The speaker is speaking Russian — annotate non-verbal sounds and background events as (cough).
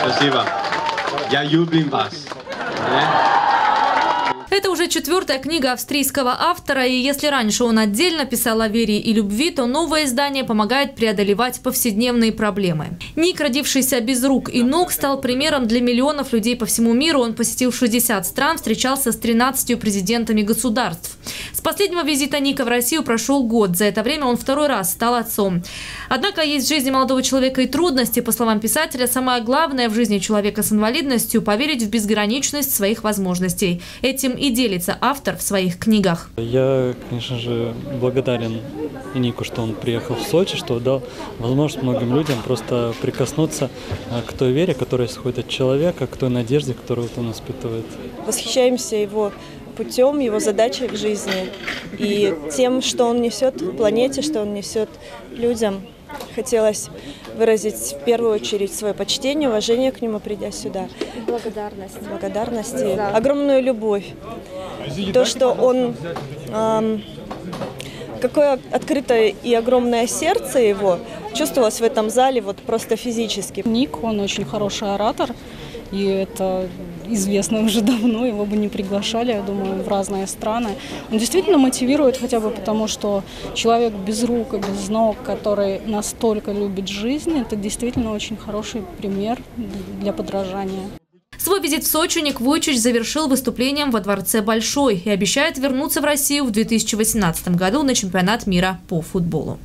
Спасибо. Я люблю вас. Это уже четвертая книга австрийского автора, и если раньше он отдельно писал о вере и любви, то новое издание помогает преодолевать повседневные проблемы. Ник, родившийся без рук и ног, стал примером для миллионов людей по всему миру. Он посетил 60 стран, встречался с 13 президентами государств. С последнего визита Ника в Россию прошел год. За это время он второй раз стал отцом. Однако есть в жизни молодого человека и трудности. По словам писателя, самое главное в жизни человека с инвалидностью – поверить в безграничность своих возможностей. Этим и делится автор в своих книгах. Я, конечно же, благодарен Нику, что он приехал в Сочи, что дал возможность многим людям просто прикоснуться а, к той вере, которая исходит от человека, к той надежде, которую он испытывает. Восхищаемся его путем, его задачей в жизни и тем, что он несет планете, что он несет людям. Хотелось выразить в первую очередь свое почтение, уважение к нему, придя сюда. Благодарность. Благодарность и огромную любовь. То, что он... Эм, какое открытое и огромное сердце его чувствовалось в этом зале вот просто физически. Ник, он очень хороший оратор, и это известно уже (laughs) давно, его бы не приглашали, я думаю, в разные страны. Он действительно мотивирует хотя бы потому, что человек без рук и без ног, который настолько любит жизнь, это действительно очень хороший пример для подражания. Свой визит в Сочи Ник Вуйчич завершил выступлением во Дворце Большой и обещает вернуться в Россию в 2018 году на чемпионат мира по футболу.